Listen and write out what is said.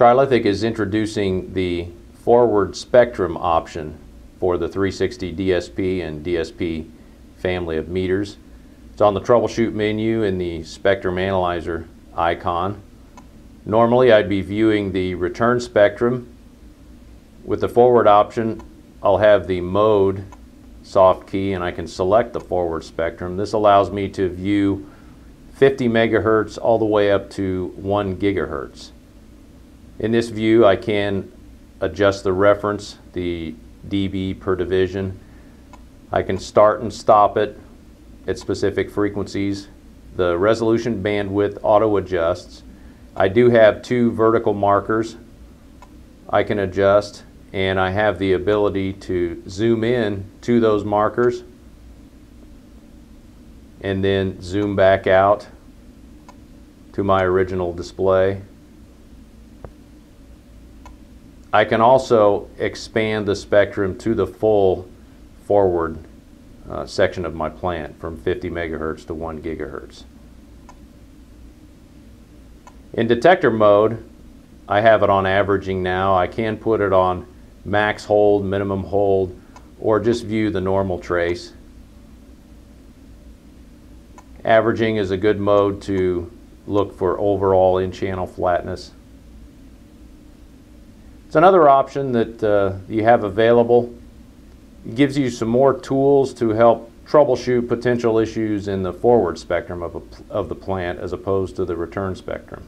Trilithic is introducing the forward spectrum option for the 360 DSP and DSP family of meters. It's on the troubleshoot menu in the spectrum analyzer icon. Normally I'd be viewing the return spectrum. With the forward option, I'll have the mode soft key and I can select the forward spectrum. This allows me to view 50 megahertz all the way up to 1 gigahertz. In this view I can adjust the reference, the dB per division. I can start and stop it at specific frequencies. The resolution bandwidth auto adjusts. I do have two vertical markers I can adjust and I have the ability to zoom in to those markers and then zoom back out to my original display. I can also expand the spectrum to the full forward uh, section of my plant from 50 megahertz to 1 gigahertz. In detector mode, I have it on averaging now. I can put it on max hold, minimum hold, or just view the normal trace. Averaging is a good mode to look for overall in-channel flatness. It's another option that uh, you have available. It gives you some more tools to help troubleshoot potential issues in the forward spectrum of, a, of the plant as opposed to the return spectrum.